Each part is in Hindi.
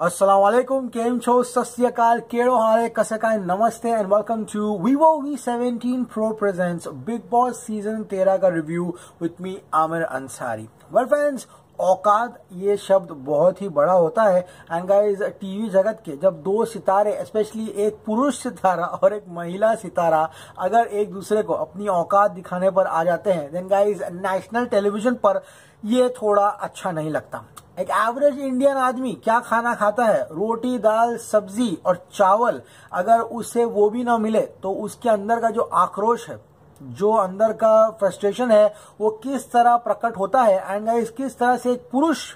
वालेकुम केम छो सस्यकाल केड़ो हारे कसकाय नमस्ते and welcome to Vivo V17 Pro presents Big Boss season 13 का review with me Aamir Ansari well friends औकात ये शब्द बहुत ही बड़ा होता है। एंड गाइस टीवी जगत के जब दो सितारे स्पेशली एक पुरुष सितारा और एक महिला सितारा, अगर एक दूसरे को अपनी औकात दिखाने पर आ जाते हैं देन गाइस नेशनल टेलीविज़न पर ये थोड़ा अच्छा नहीं लगता। एक एवरेज इंडियन आदमी क्या खाना खाता है? रोटी, दाल, सब्ज़ी और चावल। अगर उसे वो भी ना मिले तो उसके अंदर का जो आक्रोश है, जो अंदर का फ्रस्ट्रेशन है, वो किस तरह प्रकट होता है? एंड गाइस किस तरह से एक पुरुष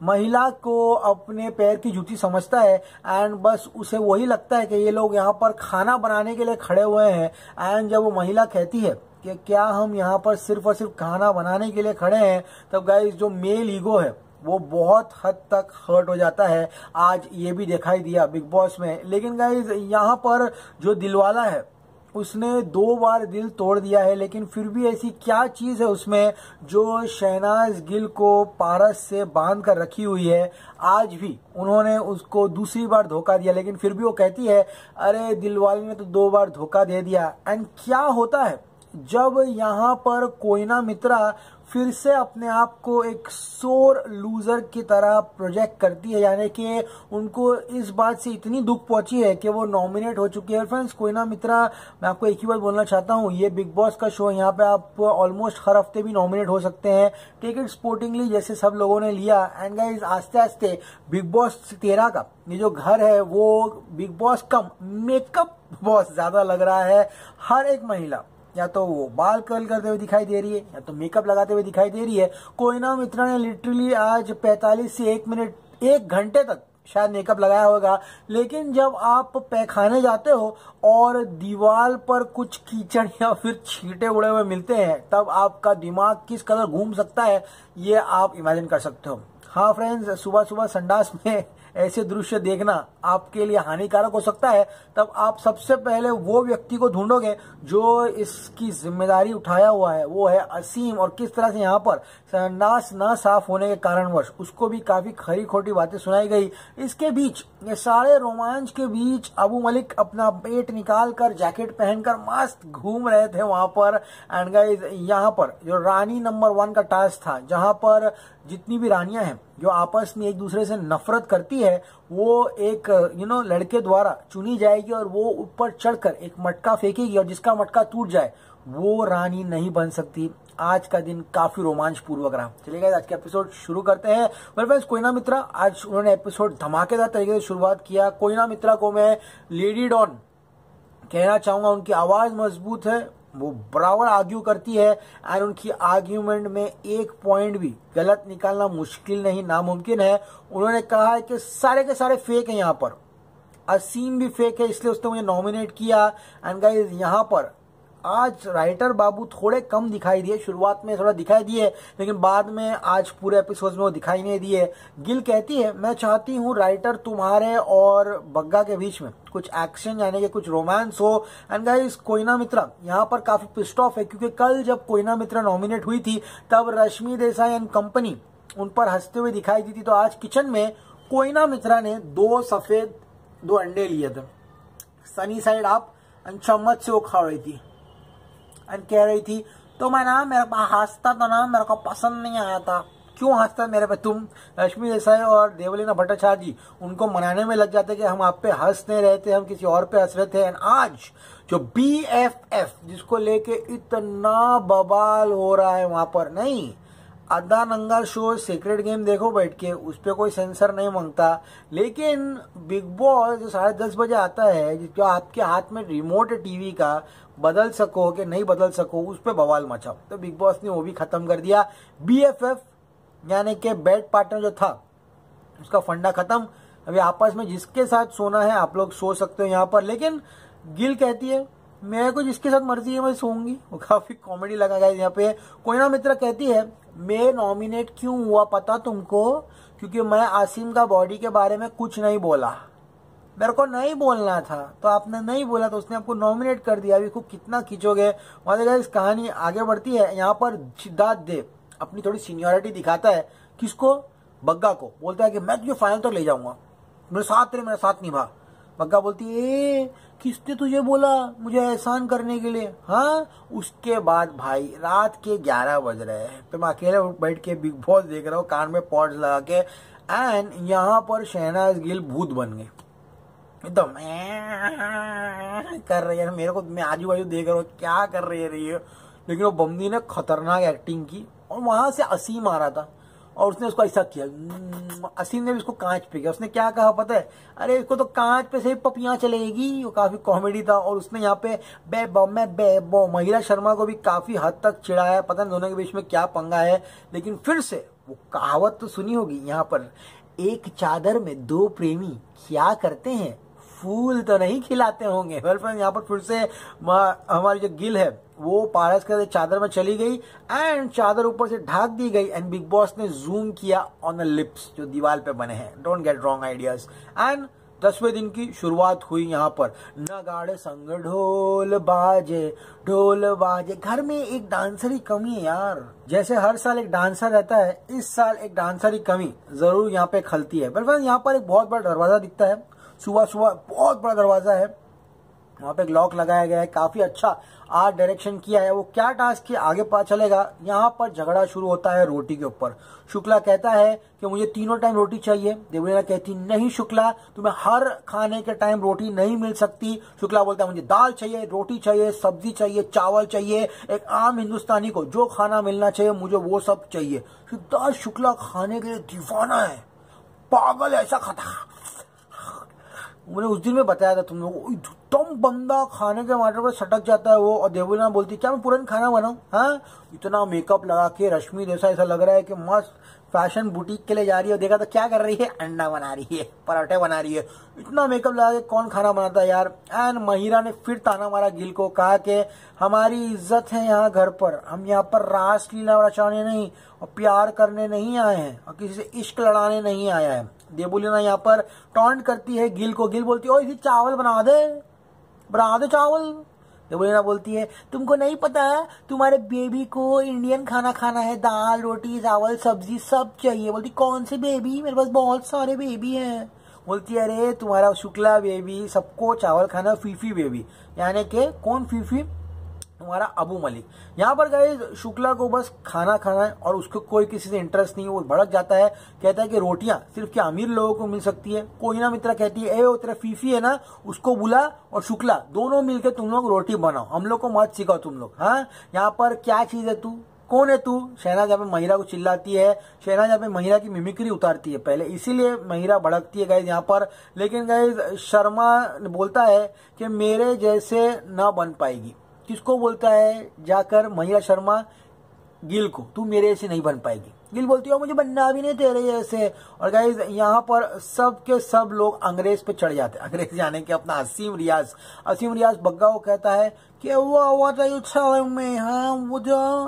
महिला को अपने पैर की जूती समझता है एंड बस उसे वही लगता है कि ये लोग यहाँ पर खाना बनाने के लिए खड़े हुए हैं। एंड जब वो महिला कहती है कि क्या हम यहाँ पर सिर्फ़ और सिर्फ़ खाना बनाने के लिए खड़े हैं, तब गाइस जो मेल ईगो है वो बहुत हद तक हर्ट हो जाता है। आज ये भी दिखाई दिया बिग बॉस में। लेकिन गाइज़ यहाँ पर जो दिलवाला है, उसने दो बार दिल तोड़ दिया है, लेकिन फिर भी ऐसी क्या चीज़ है उसमें जो शहनाज गिल को पारस से बाँध कर रखी हुई है? आज भी उन्होंने उसको दूसरी बार धोखा दिया, लेकिन फिर भी वो कहती है, अरे, दिलवाले ने तो दो बार धोखा दे दिया। एंड क्या होता है? जब यहाँ पर कोयना मित्रा फिर से अपने आप को एक सोर लूजर की तरह प्रोजेक्ट करती है, यानी कि उनको इस बात से इतनी दुख पहुँची है कि वो नॉमिनेट हो चुकी है। फ्रेंड्स कोयना मित्रा, मैं आपको एक ही बात बोलना चाहता हूँ, ये बिग बॉस का शो यहाँ पे आप ऑलमोस्ट हर हफ़्ते भी नॉमिनेट हो सकते हैं। टेक इट स्पोर्टिंगली जैसे सब लोगों ने लिया। एंड गाइज़ आस्ते आस्ते बिग बॉस तेरह का, ये जो घर है, वो बिग बॉस कम मेकअप बॉस ज़्यादा लग रहा है हर एक महिला। या तो वो बाल कर्ल करते हुए दिखाई दे रही है, या तो मेकअप लगाते हुए दिखाई दे रही है। कोयना मित्रा ने लिटरली आज 45 से एक मिनट एक घंटे तक शायद मेकअप लगाया होगा, लेकिन जब आप पैखाने जाते हो और दीवार पर कुछ कीचड़ या फिर छींटे उड़े हुए मिलते हैं, तब आपका दिमाग किस कदर घूम सकता है, ये आप इमेजिन कर सकते हो। हाँ फ्रेंड्स सुबह सुबह संडास में ऐसे दृश्य देखना आपके लिए हानिकारक हो सकता है। तब आप सबसे पहले वो व्यक्ति को ढूंढोगे जो इसकी ज़िम्मेदारी उठाया हुआ है। वो है असीम और किस तरह से यहाँ पर नाश न साफ़ होने के कारणवश उसको भी काफ़ी खरी खोटी बातें सुनाई गई। इसके बीच, ये सारे रोमांच के बीच अबू मलिक अपना पेट निकाल कर जैकेट पहनकर मस्त घूम रहे थे वहाँ पर। एंड गाइज़ यहाँ पर जो रानी नंबर वन का टास्क था, जहाँ पर जितनी भी रानियाँ हैं, जो आपस में एक दूसरे से नफरत करती है, वो एक यू नो लड़के द्वारा चुनी जाएगी और वो ऊपर चढ़कर एक मटका फेंकेगी और जिसका मटका टूट जाए, वो रानी नहीं बन सकती। आज का दिन काफ़ी रोमांच पूर्वक रहा। चलिए आज का एपिसोड शुरू करते हैं। वेल फ्रेंड्स कोयना मित्रा, आज उन्होंने एपिसोड धमाकेदार तरीके से शुरुआत किया। कोयना मित्रा को मैं लेडी डॉन कहना चाहूँगा, उनकी आवाज़ मज़बूत है। वो बराबर आर्ग्यू करती है एंड उनकी आर्ग्यूमेंट में एक पॉइंट भी गलत निकालना मुश्किल नहीं, नामुमकिन है। उन्होंने कहा है कि सारे के सारे फेक हैं यहाँ पर। असीम भी फेक है, इसलिए उसने मुझे नॉमिनेट किया। एंड गाइज़ यहाँ पर आज राइटर बाबू थोड़े कम दिखाई दिए, शुरुआत में थोड़ा दिखाई दिए, लेकिन बाद में आज पूरे एपिसोड में वो दिखाई नहीं दिए। गिल कहती है, मैं चाहती हूँ राइटर तुम्हारे और बग्गा के बीच में कुछ एक्शन यानी कि कुछ रोमांस हो। एंड गाइस कोयना मित्रा, यहाँ पर काफ़ी पिस्ट ऑफ़ है, क्योंकि कल जब कोयना मित्रा नॉमिनेट हुई थी, तब रश्मि देसाई एंड कंपनी उन पर हँसते हुए दिखाई दी थी। तो आज किचन में कोयना मित्रा ने दो सफ़ेद, दो अंडे लिए थे। सनी साइड आप चम्मच से वो खा रही थी। कह रही थी तो मैं ना, मेरे पास हंसता तो ना, मेरे को पसंद नहीं आया था। क्यों हंसता मेरे पे तुम रश्मि देसाई और देवलीना भट्टाचार्य जी? उनको मनाने में लग जाते कि हम आप पे हंस नहीं रहे थे हम किसी और पे हंस रहे थे। एंड आज, जो बी एफ़ एफ़ जिसको लेके इतना बवाल हो रहा है वहाँ पर, नहीं आधा नंगा शो सीक्रेट गेम देखो बैठ के, उस पर कोई सेंसर नहीं माँगता। लेकिन बिग बॉस जो साढ़े दस बजे आता है जो आपके हाथ में रिमोट टीवी का बदल सको कि नहीं बदल सको, उस पर बवाल मचाओ तो बिग बॉस ने वो भी खत्म कर दिया। बी एफ़ एफ़ यानी कि बेड पार्टनर जो था, उसका फंडा खत्म। अभी आपस में जिसके साथ सोना है, आप लोग सो सकते हो यहाँ पर। लेकिन गिल कहती है मेरे को जिसके साथ मर्ज़ी है, मैं सोऊँगी। वो काफ़ी कॉमेडी लगा गया यहाँ पे। कोयना मित्र कहती है, मैं नॉमिनेट क्यों हुआ पता तुमको? क्योंकि मैं आसिम का बॉडी के बारे में कुछ नहीं बोला। मेरे को नहीं बोलना था। तो आपने नहीं बोला तो उसने आपको नॉमिनेट कर दिया। अभी खूब कितना खींचोगे? वहाँ इस कहानी आगे बढ़ती है। यहाँ पर सिद्धार्थ देव अपनी थोड़ी सीनियोरिटी दिखाता है। किसको? बग्गा को। बोलता है कि, मैं तुझे फाइनल तो ले जाऊँगा। मेरे साथ तेरे, मेरा साथ निभा। बग्गा बोलती, ए, किसने तुझे बोला मुझे एहसान करने के लिए? हाँ? उसके बाद भाई, रात के ग्यारह बज रहे हैं। तो मैं अकेले बैठ के बिग बॉस देख रहा हूँ, कान में पॉड्स लगा के। एंड यहाँ पर शहनाज गिल भूत बन गए। एकदम कर रही है मेरे को, मैं आजू बाजू देख रहा हूँ, क्या कर रही है रही है लेकिन वो बमदी ने खतरनाक एक्टिंग की और वहाँ से असीम आ रहा था। और उसने उसको ऐसा किया हम्म, असीम ने भी उसको कांच पे किया। उसने क्या कहा पता है? अरे इसको तो कांच पे से ही पपियाँ चलेगी। वो काफ़ी कॉमेडी था और उसने यहाँ पे बे बो मैं बे बो महिला शर्मा को भी काफ़ी हद तक चिढ़ाया। पता नहीं दोनों के बीच में क्या पंगा है लेकिन फिर से वो कहावत तो सुनी होगी यहाँ पर एक चादर में दो प्रेमी क्या करते हैं? फूल तो नहीं खिलाते होंगे। वेल यहाँ पर फिर से हमारी जो गिल है, वो पारस के चादर में चली गई एंड चादर ऊपर से ढाक दी गई एंड बिग बॉस ने जूम किया ऑन द लिप्स जो दीवार पे बने हैं। Don't get wrong ideas and दसवें दिन की शुरुआत हुई यहाँ पर। नगाड़े संग ढोल बाजे ढोल बाजे। घर में एक डांसर ही कमी है यार। जैसे हर साल एक डांसर रहता है, इस साल एक डांसर ही कमी ज़रूर यहाँ पे खलती है। बट यहाँ पर एक बहुत बड़ा दरवाज़ा दिखता है। सुबह सुबह बहुत बड़ा दरवाज़ा है। वहाँ पे एक लॉक लगाया गया है। काफ़ी अच्छा आर्ट डायरेक्शन किया है। वो क्या टास्क किया आगे पता चलेगा। यहाँ पर झगड़ा शुरू होता है रोटी के ऊपर। शुक्ला कहता है कि मुझे तीनों टाइम रोटी चाहिए। देवलीना कहती, नहीं शुक्ला, तुम्हें हर खाने के टाइम रोटी नहीं मिल सकती। शुक्ला बोलता है, मुझे दाल चाहिए, रोटी चाहिए, सब्ज़ी चाहिए, चावल चाहिए, एक आम हिंदुस्तानी को जो खाना मिलना चाहिए, मुझे वो सब चाहिए। सिद्धार्थ शुक्ला खाने के लिए दीवाना है। पागल ऐसा खाता मैंने उस दिन में बताया था तुम लोग तुम बंदा खाने के माटर पर सटक जाता है वो। और देवलीना बोलती, क्या मैं पुराना खाना बनाऊँ? हाँ? इतना मेकअप लगा के, रश्मि जैसा, ऐसा लग रहा है कि मस्त फ़ैशन बुटीक के लिए जा रही है देखा तो क्या कर रही है? अंडा बना रही है, पराठे बना रही है। इतना मेकअप लगा के कौन खाना बनाता है यार? एंड महिरा ने फिर ताना मारा गिल को, कहा कि, हमारी इज़्ज़त है यहाँ घर पर। हम यहाँ पर रास लीला रचाने नहीं और प्यार करने नहीं आए हैं और किसी से इश्क लड़ाने नहीं आया है। देबुलिना यहाँ पर टॉन्ट करती है गिल को। गिल बोलती है इसी चावल बना दे बना दे चावल। देबुलिना बोलती है, तुमको नहीं पता तुम्हारे बेबी को इंडियन खाना खाना है, दाल, रोटी, चावल, सब्ज़ी सब चाहिए। बोलती, कौन से बेबी? मेरे पास बहुत सारे बेबी हैं। बोलती है, अरे, तुम्हारा शुक्ला बेबी, सबको चावल खाना, फीफी बेबी, यानी के कौन फीफी? तुम्हारा अबू मलिक। यहाँ पर गए शुक्ला को बस खाना खाना है और उसको कोई किसी से इंटरेस्ट नहीं है, वो भड़क जाता है। कहता है कि रोटियाँ सिर्फ़ क्या अमीर लोगों को मिल सकती है? कोई ना मित्र कहती है, ए तेरा फीफी है ना? उसको बुला और शुक्ला, दोनों मिलकर तुम लोग रोटी बनाओ। हम लोग को मत सिखाओ तुम लोग हाँ? यहाँ पर क्या चीज़ है तू? कौन है तू? शहनाज यहाँ पे महिला को चिल्लाती है। शहनाज यहाँ पे महिला की मिमिक्री उतारती है पहले। इसीलिए महिला भड़कती है गाइज़ यहाँ पर। लेकिन गाइज़ शर्मा बोलता है कि मेरे जैसे न बन पाएगी। किसको बोलता है जाकर महिला शर्मा? गिल को। तू मेरे ऐसे नहीं बन पाएगी। गिल बोलती है मुझे बनना भी नहीं तेरे ऐसे और गाइज़ यहाँ पर सब के सब लोग अंग्रेज़ पे चढ़ जाते हैं। अंग्रेज़ जाने के अपना असीम रियाज। असीम रियाज बग्गा को कहता है कि what are you telling me, हाँ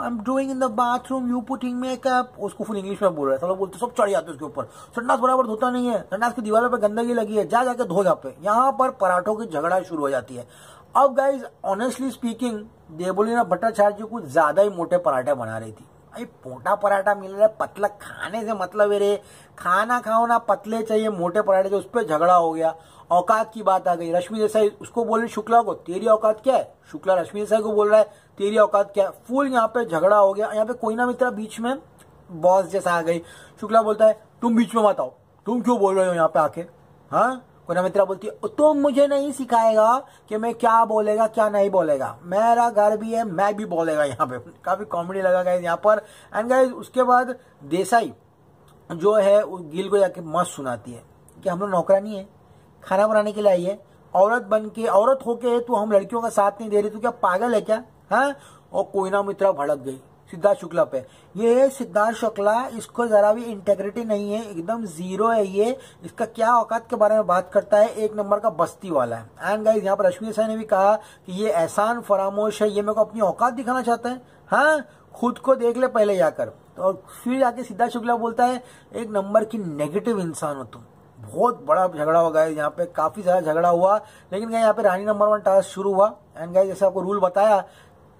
I am doing in the bathroom you putting makeup उसको फुल इंग्लिश में बोल रहा है। सब लोग बोलते सब चढ़ जाते उसके ऊपर। संडास बराबर धोता नहीं है। संडास की दीवारों पर गंदगी लगी है। जा जाके धो जा पे। यहाँ पर पराठों की झगड़ा शुरू हो जाती है। अब guys honestly speaking Debolina Bhattacharjee कुछ ज़्यादा ही मोटे पराठे बना रही थी। भाई मोटा पराठा मिल रहा है, पतला खाने से मतलब है रे। खाना खाओ ना, पतले चाहिए, मोटे पराठे से उस पर झगड़ा हो गया। औकात की बात आ गई। रश्मि देसाई उसको बोल रही, शुक्ला को, तेरी औकात क्या है? शुक्ला रश्मि देसाई को बोल रहा है, तेरी औकात क्या है? फुल यहाँ पे झगड़ा हो गया। यहाँ पे कोई ना मित्र बीच में बॉस जैसा आ गई। शुक्ला बोलता है, तुम बीच में मत आओ। तुम क्यों बोल रहे हो यहाँ पे आके? हाँ? मित्रा बोलती है तुम मुझे नहीं सिखाएगा कि मैं क्या बोलेगा, क्या नहीं बोलेगा। मेरा घर भी है, मैं भी बोलेगा यहाँ पे। काफ़ी कॉमेडी लगा गया यहाँ पर। एंड गाइज़ उसके बाद देसाई जो है गिल को जाके मस्त सुनाती है कि हम लोग नौकरानी है, खाना बनाने के लिए आई है, औरत बन के, औरत होके तू हम लड़कियों का साथ नहीं दे रही, तू क्या पागल है क्या? हाँ? और कोयना मित्रा भड़क गई सिद्धार्थ शुक्ला पे। ये सिद्धार्थ शुक्ला, इसको जरा भी इंटेग्रिटी नहीं है, एकदम ज़ीरो है ये। इसका क्या औकात के बारे में बात करता है, एक नंबर का बस्ती वाला है। एंड गाइज़ यहाँ पर रश्मि देसाई ने भी कहा कि ये एहसान, फरामोश है, ये मेरे को अपनी औकात दिखाना चाहता है। हाँ खुद को देख ले पहले जाकर। तो फिर जाके सिद्धार्थ शुक्ला बोलता है, एक नंबर की नेगेटिव इंसान हो तुम। बहुत बड़ा झगड़ा हो गया यहाँ पे काफ़ी ज़्यादा झगड़ा हुआ। लेकिन यहाँ पे रानी नंबर वन टास्क शुरू हुआ। एंड गाइज़ जैसे आपको रूल बताया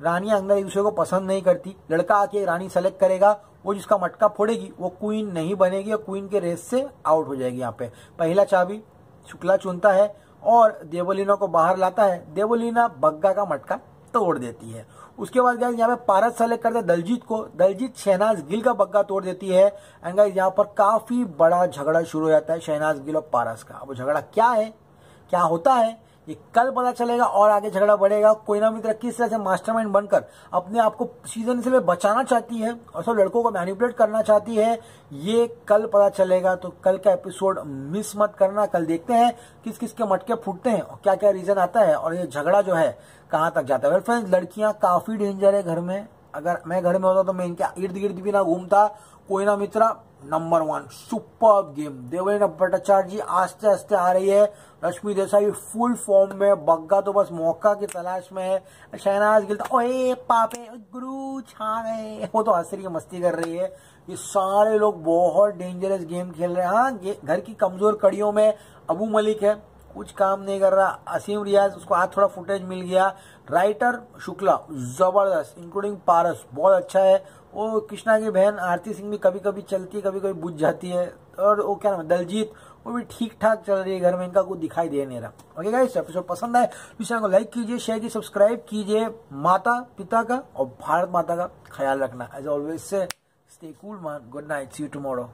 रानियाँ अंदर एक दूसरे को पसंद नहीं करती। लड़का आके रानी सेलेक्ट करेगा, वो जिसका मटका फोड़ेगी, वो क्वीन नहीं बनेगी और क्वीन के रेस से आउट हो जाएगी यहाँ पे। पहला चाबी शुक्ला चुनता है और देवलीना को बाहर लाता है। देवलीना बग्गा का मटका तोड़ देती है। उसके बाद गाइज़ यहाँ पे पारस सेलेक्ट करते हैं दलजीत को। दलजीत शहनाज गिल का बग्गा तोड़ देती है। एंड गाइज़ यहाँ पर काफ़ी बड़ा झगड़ा शुरू हो जाता है शहनाज गिल और पारस का। अब झगड़ा क्या है? क्या होता है? ये कल पता चलेगा और आगे झगड़ा बढ़ेगा। कोई ना मित्र किस तरह से मास्टरमाइंड बनकर अपने आप को सीज़न से बचाना चाहती है और सब लड़कों को मैनिपुलेट करना चाहती है, ये कल पता चलेगा। तो कल का एपिसोड मिस मत करना। कल देखते हैं किस किस के मटके फूटते हैं और क्या क्या रीजन आता है और ये झगड़ा जो है कहाँ तक जाता है। फ्रेंड्स लड़कियाँ काफ़ी डेंजर है घर में। अगर मैं घर में होता तो मैं इनके इर्द गिर्द भी ना घूमता कोई ना मित्रा number one super game Devendra Bhattacharya ji आस्ते आस्ते आ रही है। रश्मि देसाई फुल फॉर्म में बग्गा तो बस मौका की तलाश में है। शहनाज गिल ओए पापे गुरु छा गए वो तो हंस रही है, मस्ती कर रही है। ये सारे लोग बहुत डेंजरस गेम खेल रहे हैं। हाँ घर की कमज़ोर कड़ियों में अबू मलिक है। कुछ काम नहीं कर रहा। असीम रियाज, उसको आज थोड़ा फुटेज मिल गया। राइटर शुक्ला, ज़बरदस्त इंक्लूडिंग पारस, बहुत अच्छा है। वो कृष्णा की बहन आरती सिंह भी कभी कभी चलती है कभी कभी बुझ जाती है। और वो क्या नाम है, दलजीत, वो भी ठीक ठाक चल रही है घर में, इनका कुछ दिखाई दे नहीं रहा। ओके गाइस एपिसोड पसंद आए तो चैनल को लाइक कीजिए शेयर कीजिए सब्सक्राइब कीजिए माता, पिता का और भारत माता का ख्याल रखना। एज ऑलवेज से stay cool man good night see you tomorrow